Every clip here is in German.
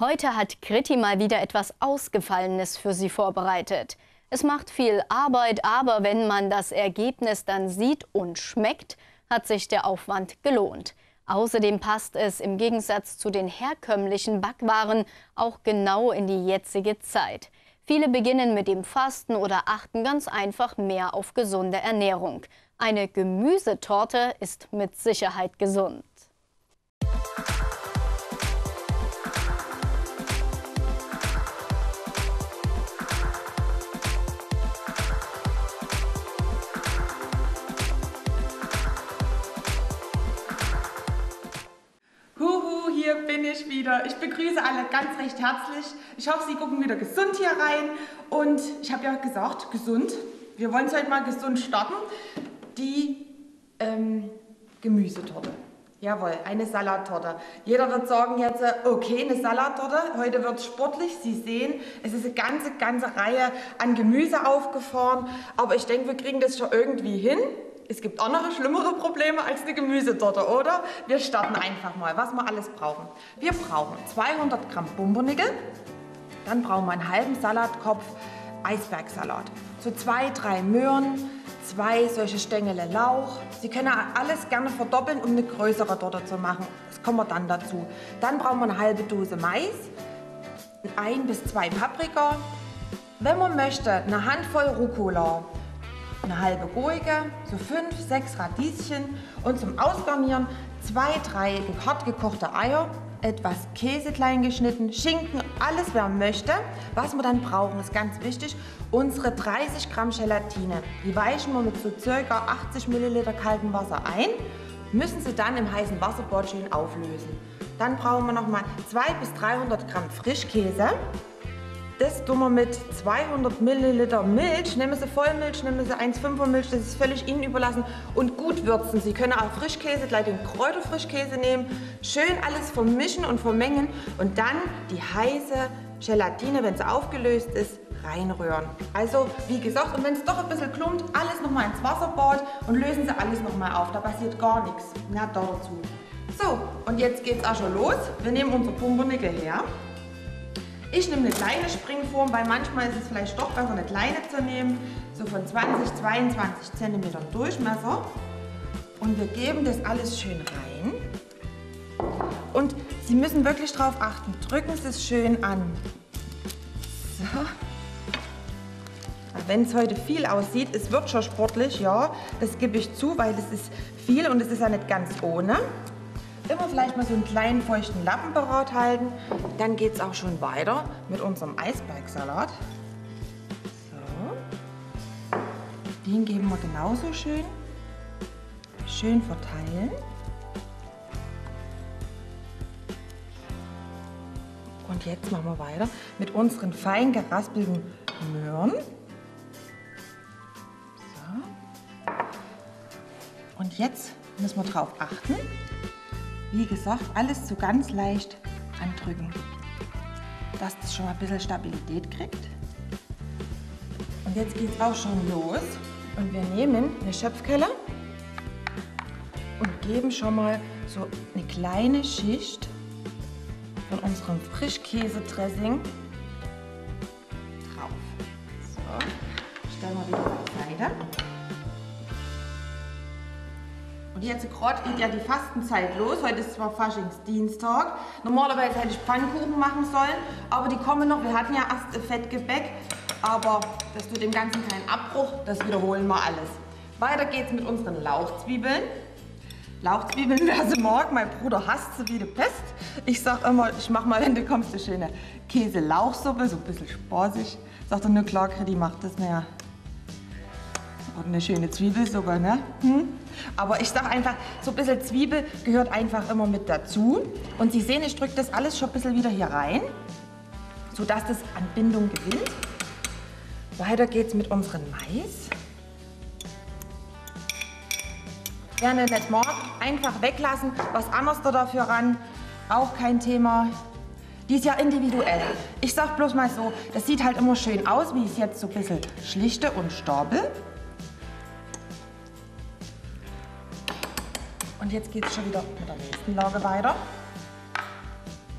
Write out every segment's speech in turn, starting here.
Heute hat Kritti mal wieder etwas Ausgefallenes für Sie vorbereitet. Es macht viel Arbeit, aber wenn man das Ergebnis dann sieht und schmeckt, hat sich der Aufwand gelohnt. Außerdem passt es im Gegensatz zu den herkömmlichen Backwaren auch genau in die jetzige Zeit. Viele beginnen mit dem Fasten oder achten ganz einfach mehr auf gesunde Ernährung. Eine Gemüsetorte ist mit Sicherheit gesund. Hier bin ich wieder. Ich begrüße alle ganz recht herzlich. Ich hoffe, Sie gucken wieder gesund hier rein. Und ich habe ja gesagt, gesund. Wir wollen es heute mal gesund starten. Die ähm, Gemüsetorte. Jawohl, eine Salattorte. Jeder wird sagen jetzt, okay, eine Salattorte. Heute wird es sportlich. Sie sehen, es ist eine ganze, ganze Reihe an Gemüse aufgefahren. Aber ich denke, wir kriegen das schon irgendwie hin. Es gibt andere schlimmere Probleme als eine Gemüsetorte, oder? Wir starten einfach mal, was wir alles brauchen. Wir brauchen 200 Gramm Pumpernickel, dann brauchen wir einen halben Salatkopf Eisbergsalat, so zwei, drei Möhren, zwei solche Stängel Lauch. Sie können alles gerne verdoppeln, um eine größere Torte zu machen. Das kommen wir dann dazu. Dann brauchen wir eine halbe Dose Mais, ein bis zwei Paprika, wenn man möchte, eine Handvoll Rucola, eine halbe Gurke, so fünf, sechs Radieschen und zum Ausgarnieren zwei, drei hart gekochte Eier, etwas Käse klein geschnitten, Schinken, alles wer möchte. Was wir dann brauchen, ist ganz wichtig, unsere 30 Gramm Gelatine. Die weichen wir mit so circa 80 Milliliter kaltem Wasser ein, müssen sie dann im heißen Wasserbad auflösen. Dann brauchen wir nochmal 200 bis 300 Gramm Frischkäse, das tun wir mit 200 Milliliter Milch. Nehmen Sie Vollmilch, nehmen Sie 1,5er Milch, das ist völlig Ihnen überlassen. Und gut würzen. Sie können auch Frischkäse, gleich den Kräuterfrischkäse nehmen. Schön alles vermischen und vermengen. Und dann die heiße Gelatine, wenn sie aufgelöst ist, reinrühren. Also, wie gesagt, und wenn es doch ein bisschen klumpt, alles nochmal ins Wasserbad und lösen Sie alles nochmal auf. Da passiert gar nichts. Na, da dazu. So, und jetzt geht's auch schon los. Wir nehmen unser Pumpernickel her. Ich nehme eine kleine Springform, weil manchmal ist es vielleicht doch besser, eine kleine zu nehmen. So von 20, 22 cm Durchmesser. Und wir geben das alles schön rein. Und Sie müssen wirklich darauf achten. Drücken Sie es schön an. So. Wenn es heute viel aussieht, es wird schon sportlich, ja, das gebe ich zu, weil es ist viel und es ist ja nicht ganz ohne immer vielleicht mal so einen kleinen feuchten Lappen parat halten. Dann geht es auch schon weiter mit unserem Eisbergsalat. So. Den geben wir genauso schön. Schön verteilen. Und jetzt machen wir weiter mit unseren fein geraspelten Möhren. So. Und jetzt müssen wir darauf achten, wie gesagt, alles so ganz leicht andrücken, dass das schon mal ein bisschen Stabilität kriegt. Und jetzt geht es auch schon los. Und wir nehmen eine Schöpfkelle und geben schon mal so eine kleine Schicht von unserem Frischkäse-Dressing drauf. So, stellen wir wieder beiseite. Und jetzt gerade geht ja die Fastenzeit los. Heute ist zwar Faschingsdienstag. Normalerweise hätte ich Pfannkuchen machen sollen, aber die kommen noch. Wir hatten ja erst Fettgebäck, aber das tut dem Ganzen keinen Abbruch. Das wiederholen wir alles. Weiter geht's mit unseren Lauchzwiebeln. Lauchzwiebeln, wer sie mag, mein Bruder hasst sie wie die Pest. Ich sag immer, ich mach mal, wenn du kommst, eine schöne Käse-Lauchsuppe, so ein bisschen spaßig. Sagt er nur, klar, die macht das, naja. Und eine schöne Zwiebelsuppe, ne? Hm? Aber ich sage einfach, so ein bisschen Zwiebel gehört einfach immer mit dazu. Und Sie sehen, ich drücke das alles schon ein bisschen wieder hier rein, sodass das an Bindung gewinnt. Weiter geht's mit unserem Mais. Wer nicht mag, einfach weglassen, was anderes da dafür ran, auch kein Thema. Die ist ja individuell. Ich sag bloß mal so, das sieht halt immer schön aus, wie es jetzt so ein bisschen schlichte und Storbel. Und jetzt geht es schon wieder mit der nächsten Lage weiter.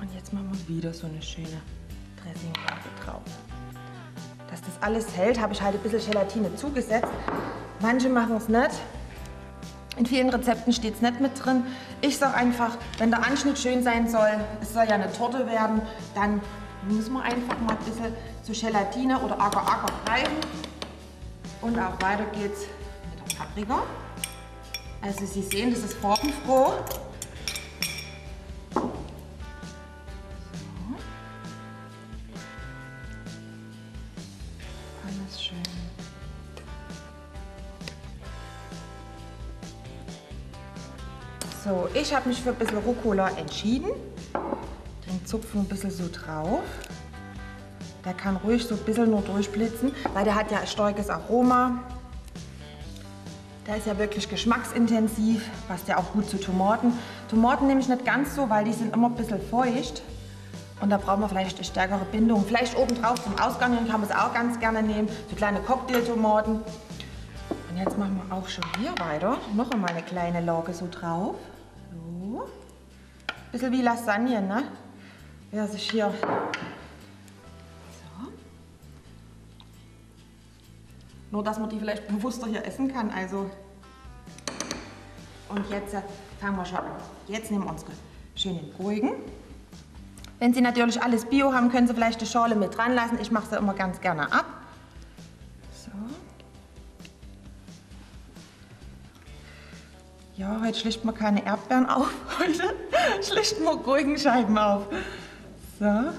Und jetzt machen wir wieder so eine schöne Dressinglage drauf. Dass das alles hält, habe ich halt ein bisschen Gelatine zugesetzt. Manche machen es nicht. In vielen Rezepten steht es nicht mit drin. Ich sage einfach, wenn der Anschnitt schön sein soll, es soll ja eine Torte werden, dann muss man einfach mal ein bisschen zu Gelatine oder Agar-Agar greifen. Und auch weiter geht's mit der Paprika. Also Sie sehen, das ist farbenfroh. Alles schön. So, ich habe mich für ein bisschen Rucola entschieden. Den zupfen ein bisschen so drauf. Der kann ruhig so ein bisschen nur durchblitzen, weil der hat ja ein starkes Aroma. Der ist ja wirklich geschmacksintensiv, passt ja auch gut zu Tomaten. Tomaten nehme ich nicht ganz so, weil die sind immer ein bisschen feucht. Und da brauchen wir vielleicht eine stärkere Bindung. Vielleicht obendrauf zum Ausgarnieren kann man es auch ganz gerne nehmen. So kleine Cocktailtomaten. Und jetzt machen wir auch schon hier weiter. Noch einmal eine kleine Lage so drauf. So. Bisschen wie Lasagne, ne? Wer sich hier Nur, dass man die vielleicht bewusster hier essen kann. Also und jetzt äh, fangen wir schon an. Jetzt nehmen wir unsere schönen Gurken. Wenn Sie natürlich alles Bio haben, können Sie vielleicht die Schale mit dran lassen. Ich mache sie immer ganz gerne ab. So. Ja, heute schlichten wir keine Erdbeeren auf. Heute schlichten wir Gurkenscheiben auf. So.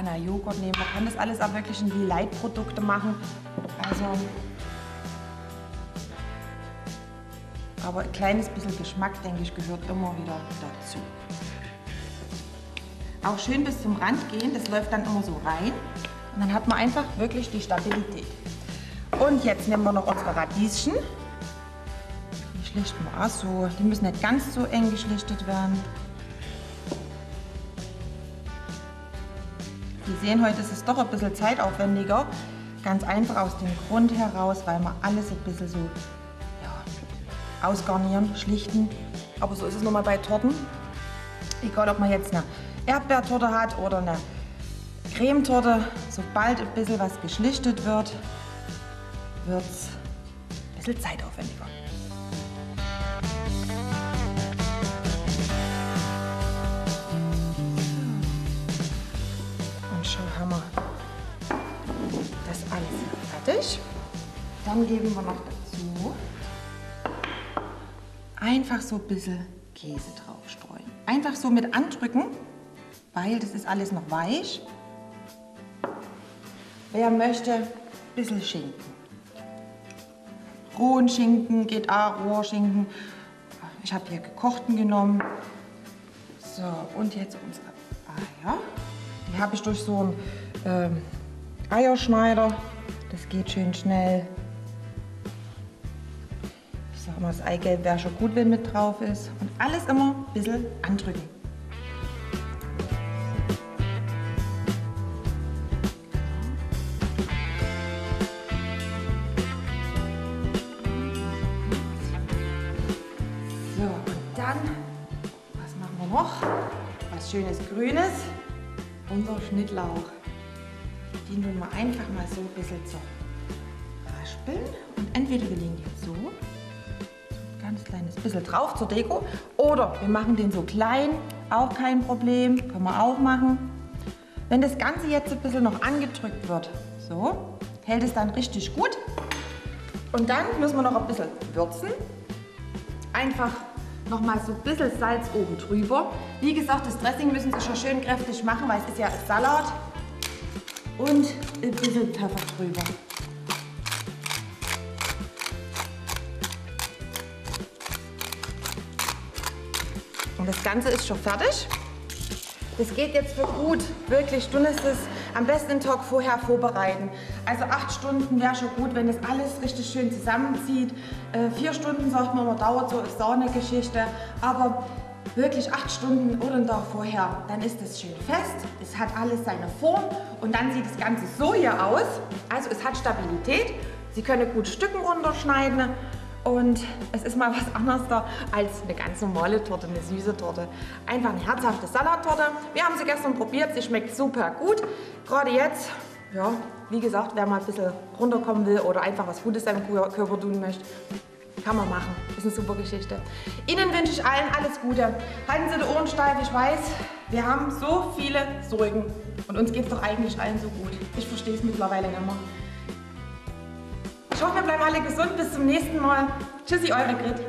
Kann ja Joghurt nehmen. Man kann das alles auch wirklich in die Leitprodukte machen. Also, aber ein kleines bisschen Geschmack, denke ich, gehört immer wieder dazu. Auch schön bis zum Rand gehen, das läuft dann immer so rein. Und dann hat man einfach wirklich die Stabilität. Und jetzt nehmen wir noch unsere Radieschen. Die schlichten wir auch so. Die müssen nicht ganz so eng geschlichtet werden. Sie sehen, heute ist es doch ein bisschen zeitaufwendiger. Ganz einfach aus dem Grund heraus, weil wir alles ein bisschen so ja, ausgarnieren, schlichten. Aber so ist es nun mal bei Torten. Egal, ob man jetzt eine Erdbeertorte hat oder eine Cremetorte. Sobald ein bisschen was geschlichtet wird, wird es ein bisschen zeitaufwendiger. Dann geben wir noch dazu einfach so ein bisschen Käse drauf streuen. Einfach so mit andrücken, weil das ist alles noch weich. Wer möchte, ein bisschen Schinken. Rohen Schinken geht auch, Rohrschinken. Ich habe hier gekochten genommen. So, und jetzt unsere Eier. Die habe ich durch so einen ähm, Eierschneider das geht schön schnell. Ich sag mal, das Eigelb wäre schon gut, wenn mit drauf ist. Und alles immer ein bisschen andrücken. So, und dann, was machen wir noch? Was schönes Grünes. Unser Schnittlauch. Die nun mal einfach mal so ein bisschen zu raspeln. Und entweder wir legen den so, ein ganz kleines bisschen drauf zur Deko, oder wir machen den so klein, auch kein Problem, können wir auch machen. Wenn das Ganze jetzt ein bisschen noch angedrückt wird, so, hält es dann richtig gut. Und dann müssen wir noch ein bisschen würzen. Einfach noch mal so ein bisschen Salz oben drüber. Wie gesagt, das Dressing müssen Sie schon schön kräftig machen, weil es ist ja Salat und ein bisschen Pfeffer drüber. Und das Ganze ist schon fertig. Das geht jetzt für gut, wirklich dünnestes am besten den Tag vorher vorbereiten. Also acht Stunden wäre schon gut, wenn das alles richtig schön zusammenzieht. Äh, vier Stunden sagt man, dauert so, ist so eine Geschichte. Aber wirklich acht Stunden Tag vorher, dann ist es schön fest, es hat alles seine Form und dann sieht das Ganze so hier aus. Also es hat Stabilität, Sie können gut Stücken runterschneiden und es ist mal was anderes da als eine ganz normale Torte, eine süße Torte. Einfach eine herzhafte Salattorte. Wir haben sie gestern probiert, sie schmeckt super gut. Gerade jetzt, ja, wie gesagt, wer mal ein bisschen runterkommen will oder einfach was Gutes seinem Körper tun möchte, kann man machen. Ist eine super Geschichte. Ihnen wünsche ich allen alles Gute. Halten Sie die Ohren steif. Ich weiß, wir haben so viele Sorgen. Und uns geht es doch eigentlich allen so gut. Ich verstehe es mittlerweile nicht mehr. Ich hoffe, wir bleiben alle gesund. Bis zum nächsten Mal. Tschüssi, eure Grit.